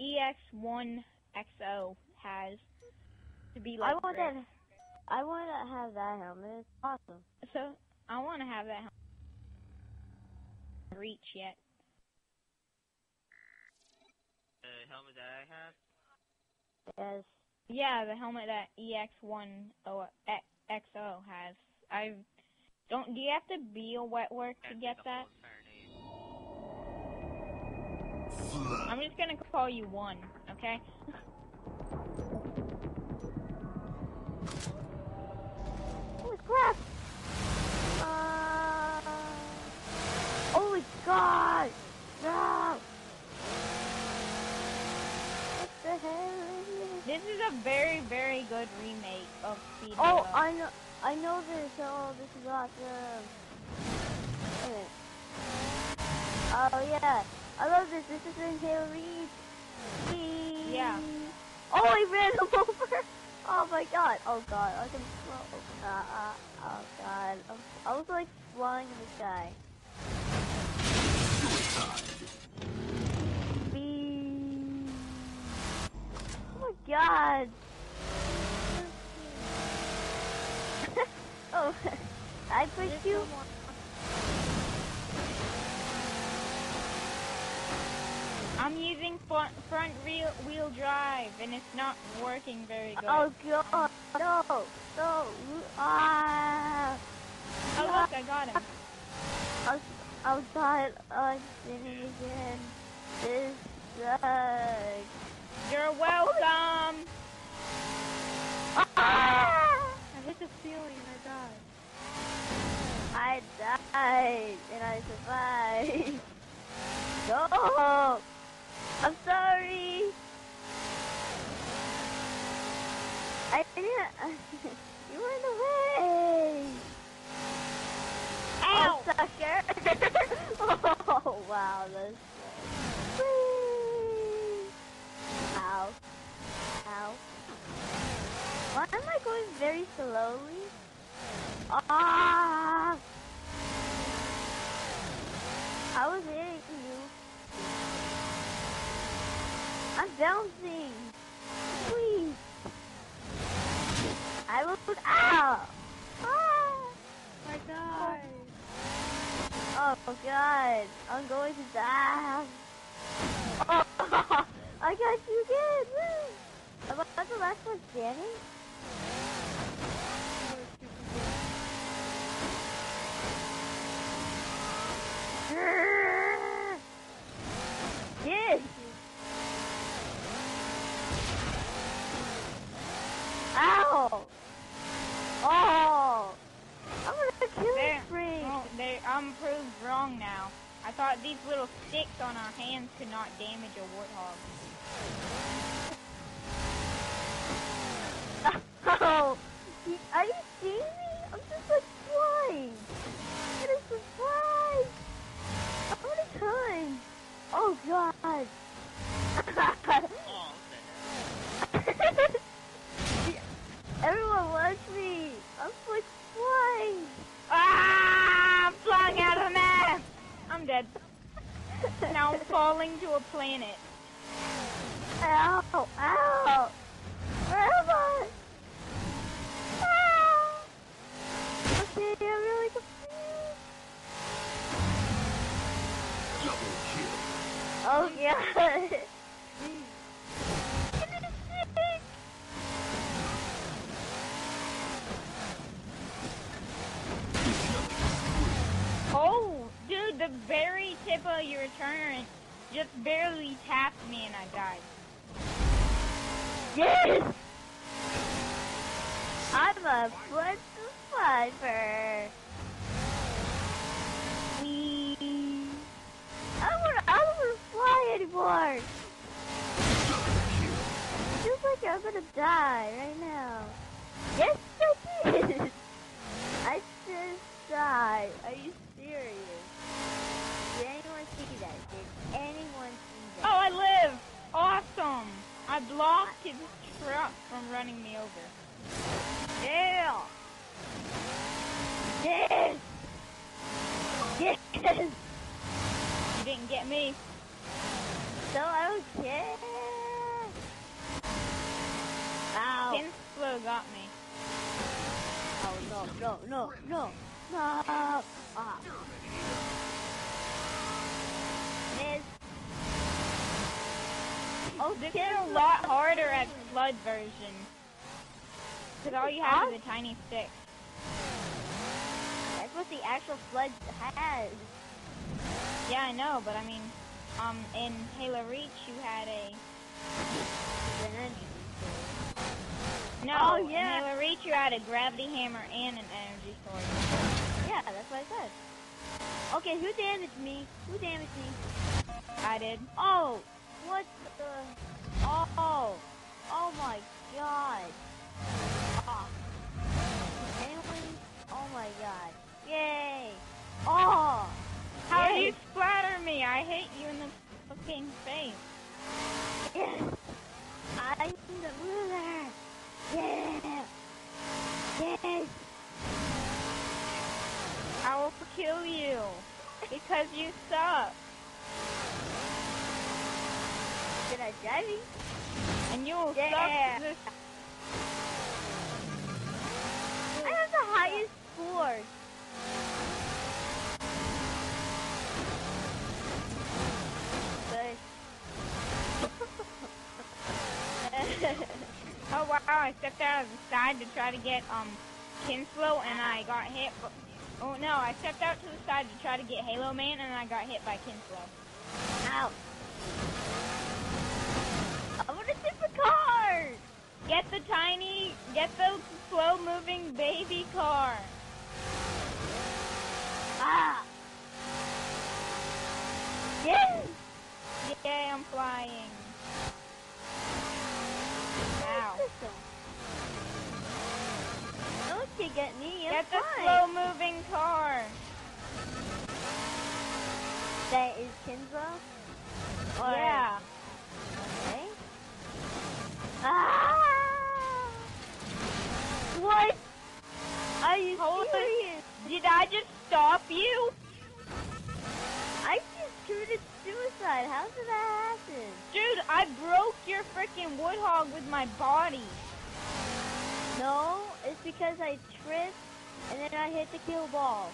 EX1XO has to be like. I like want Griff. that. I want to have that helmet. It's awesome. So I want to have that helmet. reach yet. The helmet that I have? Yes. Yeah, the helmet that EX1XO has. I don't. Do you have to be a wet work to get that? whole entire name. I'm just gonna call you one, okay? Holy crap! Uh, holy god! No! What the hell is this? This is a very, very good remake of Speed Oh, I know, I know this. Oh, this is awesome. Wait a minute. Oh yeah, I love this. This is in Halo Yeah. Oh, I ran him over. Oh my god. Oh god. I can float. Uh, uh, oh god. I was like flying in the sky. Oh my god. oh, I pushed you. I'm using front, front wheel, wheel drive, and it's not working very good. Oh god. No. No. Ah. Oh, look, I got him. I was outside. Oh, I'm spinning again. This sucks. You're welcome. Ah! I hit the ceiling and I died. I died and I survived. No! I'm sorry. I didn't. you were in the way. Ow! Oh, sucker! oh, wow, that's! Ow. Ow. Why am I going very slowly? Ah! I was hitting you. Bouncing. Please. I will. Ow! Ah! I died. Oh god, I'm going to die. Oh, I got you again. Woo! Am I the last one standing? Yes. Ow! Oh! I'm gonna kill There. you, Frank. Oh, they, I'm proved wrong now. I thought these little sticks on our hands could not damage a warthog. Oh, you- are you seeing me? I'm just like flying. It is surprise. How many times? Oh God. Oh, okay. Everyone watch me. I'm like flying. Ah! I'm flying out of the map! I'm dead. Now I'm falling to a planet. Ow! Ow! Where am I? Ah! Okay, I'm really confused. Oh yeah. Oh, dude, the very tip of your turn just barely tapped me and I died. Yes! I'm a foot survivor. Anymore. Feels like I'm gonna die right now. Yes, I did. I just died. Are you serious? Did anyone see that? Did anyone see that? Oh. I live! Awesome! I blocked his truck from running me over. Yeah. Yes. Yes. You didn't get me. So okay. here. Ow. Kinsler got me. Oh, no, no, no, no, no. Ah. Oh, this is a lot harder at Flood version. Because all you have is a tiny stick. That's what the actual Flood has. Yeah, I know, but I mean um, in Halo Reach, you had a energy no. Oh, yeah. In Halo Reach, you had a gravity hammer and an energy sword. Yeah, that's what I said. Okay, who damaged me? Who damaged me? I did. Oh, what the? Oh, oh my god. Oh. Oh my god. Yay. Oh. How Yay. you splatter me? I hit you in the fucking face. I'm the ruler. Yeah. Yes. I will kill you because you suck, Did I drive you? and you will Yeah. suck this. I have the highest score. Good. Oh wow! I stepped out of the side to try to get um Kinslow, and I got hit. b- Oh no! I stepped out to the side to try to get Halo Man, and I got hit by Kinslow. Ow. I want a different car. Get the tiny, get the slow-moving baby car. Ah. Yes. Yay! I'm flying. Ow! One get me. I'm Get the fine. slow-moving car. That is Kinzo. Or- Yeah. Okay. Ah! What? Are you Hold serious? Did I just stop you? I just committed suicide. How did that happen? Dude, I broke your freaking warthog with my body. No, it's because I tripped and then I hit the kill ball.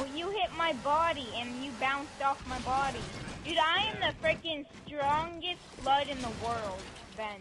Well, you hit my body and you bounced off my body. Dude, I am the freaking strongest flood in the world, Ben.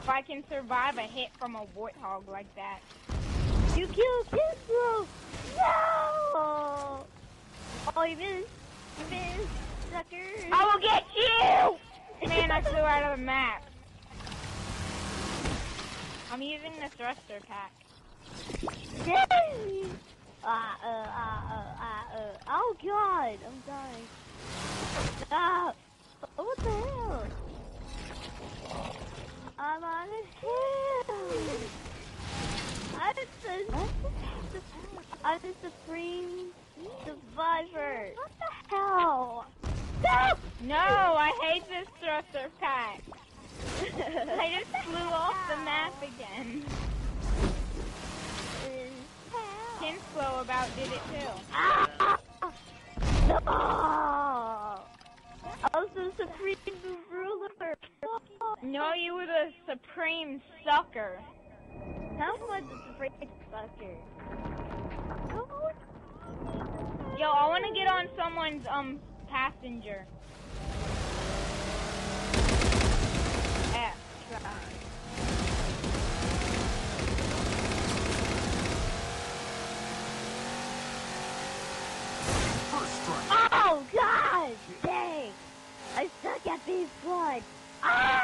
If I can survive a hit from a warthog like that. You killed Kinslow! No! Oh, you missed. You missed, sucker. I will get you! Man, I flew out of the map. I'm using the thruster pack. Yay! Ah, uh, ah, uh, ah, uh. Oh, God. I'm dying. Ah! What the hell? I'm on a hill. I'm the, I'm the supreme survivor. What the hell? No! No, I hate this thruster pack. I just flew off the map again. Kinslow about did it too. Ah! No! I was the supreme ruler. No, you were the supreme sucker. How was the supreme sucker? Yo, I want to get on someone's um passenger. Oh God! Dang! I suck at being flood. Ah!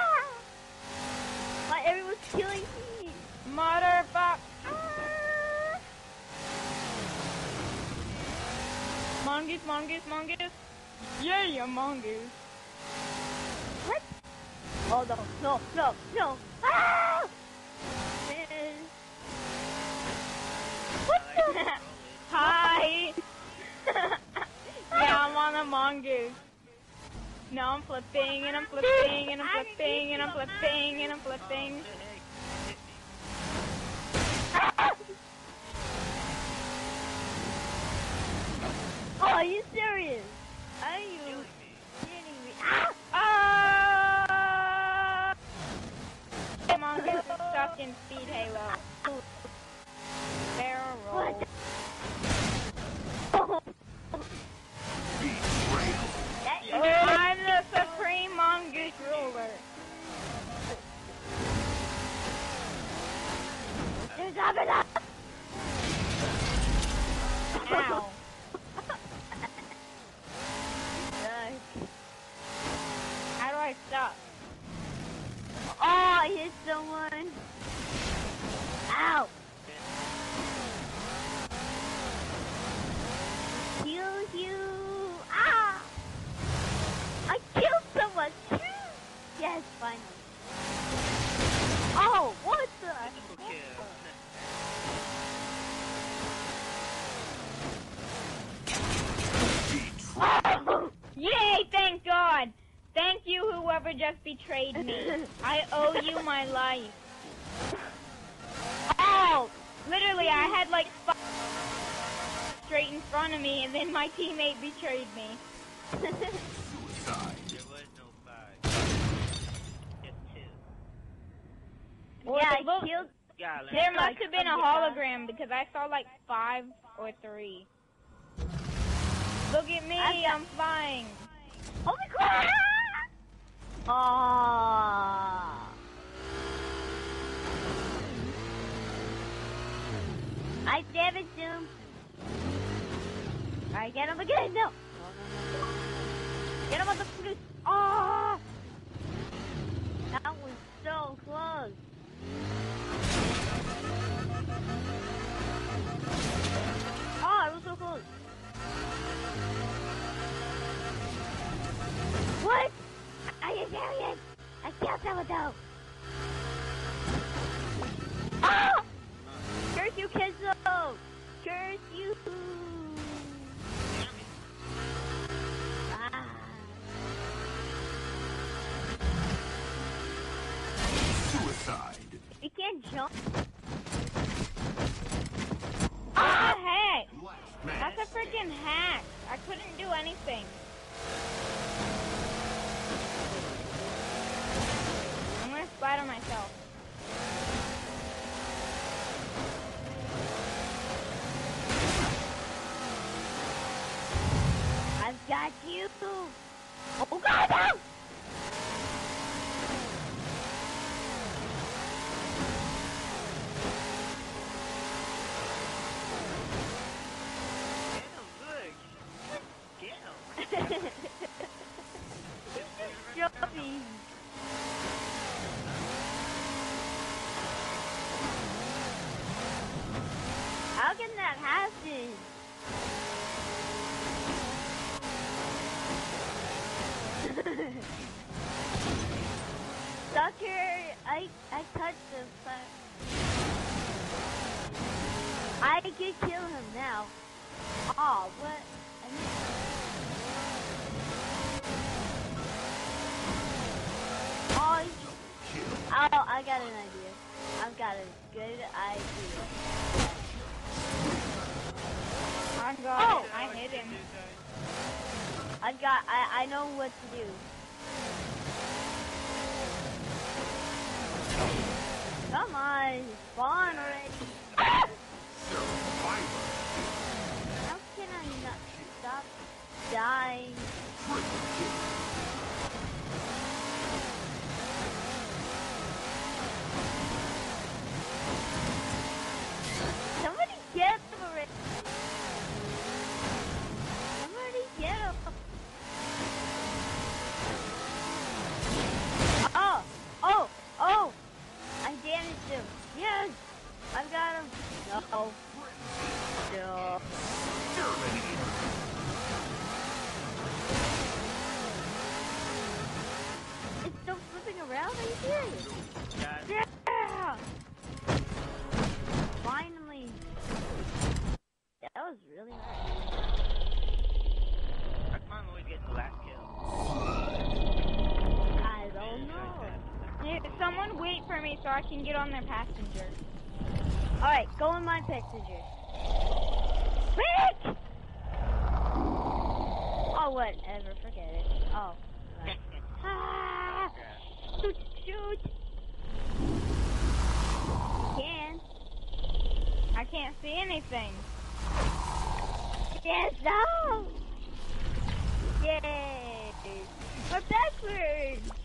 Why everyone's killing me? Motherfuck. Ah! Mongoose, mongoose, mongoose. Yeah, mongoose. Oh no! No! No! No! Ah! What the? Hi. yeah, I'm on a mongoose. No, I'm flipping and I'm flipping and I'm flipping and I'm flipping and I'm flipping. What the heck? Hit me. Oh, are you serious? Are you Killing me. kidding me? Ah! Ah! Mongoose is so someone. Ow! Kill you! Ah! I killed someone! Yes, finally. Oh, what the? Yay! Thank God. Thank you, whoever just betrayed me. I owe you my life. Oh! Literally, I had like straight in front of me, and then my teammate betrayed me. Well, yeah, it looked- killed. Yeah, There must have been a hologram because I saw like five or three. Look at me, I've got- I'm flying. Oh my god! Aww. I damaged him. Alright, get him again. No. Get him on the fruit. Oh! That was so close. Though. Gonna myself. I've got you. Oh god, no! Get him, look. Get him. Jumping. How can that happen? Sucker, I I touched him, but I could kill him now. Oh, what? I mean, oh, I got an idea. I've got a good idea. I got Oh! it. I hit him. I've got, I, I know what to do. Come on, spawn already. How can I not stop dying? Triple kill. Somebody get him already. Somebody get him. Oh, oh, oh! I damaged him. Yes! I've got him. No. No. Terminator. It's still flipping around? Are you serious? Guys, Yeah! Finally. That was really hard. how come I'm always getting the last kill? I don't know. Dude, someone wait for me so I can get on their passenger. Alright, go on my passenger. Quick! Oh, whatever, forget it. Oh. right. ah! Shoot, shoot! Can. I can't see anything. Yes, no! Yay! We're backwards!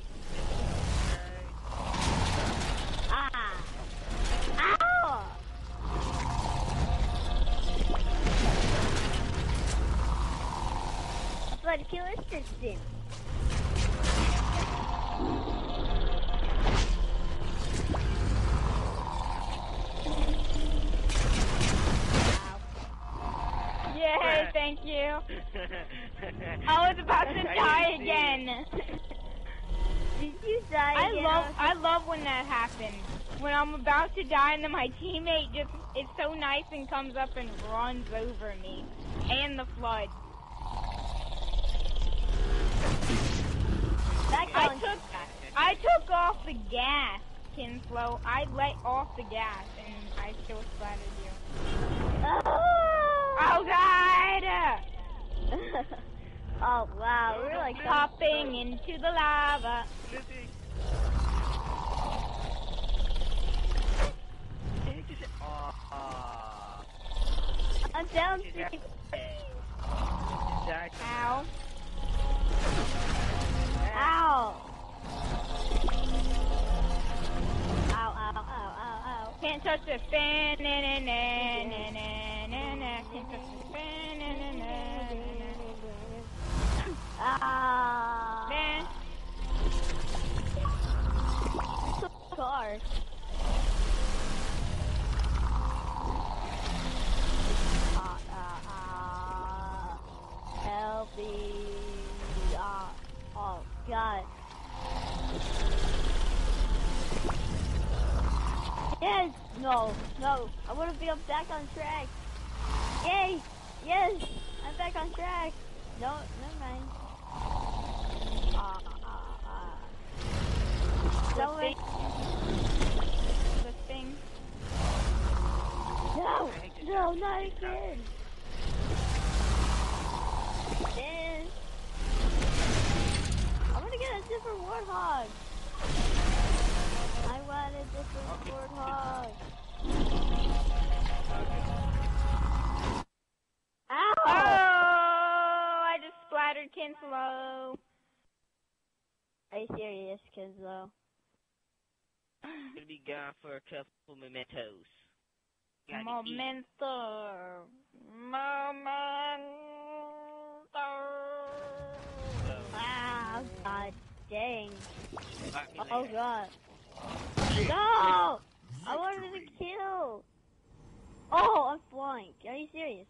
particular system. Wow. Yay, thank you. I was about to die again. Did you die again? I love I love when that happens. When I'm about to die and then my teammate just is so nice and comes up and runs over me. And the flood. I took I took off the gas, Kinslow. I let off the gas and I still splattered you. Oh, Oh god! oh wow, we're like popping into the lava. Lizzie. Did it just- Aw, aw. I'm down Did three. that- Died. Ow. Ow. Touch the fan. Na, na, na, na, na, na, na. Can't touch the fan. Na, na, na, na, Ah. na. Car. Ah, ah, ah. Ah, oh, God. Yes! No, no. I want to be up back on track. Yay! Yes! I'm back on track. No, never mind. Ah, ah. No way. The thing. No! No, not again! This. I want to get a different warthog. I want a different warthog. Ow! Oh, I just splattered Kinslow. Are you serious, Kenzo? Gonna be gone for a couple mementos. Gotta eat. Momento. Momento. So, Ah, god dang. Oh god. No! I wanted to kill! Oh, I'm flying. Are you serious?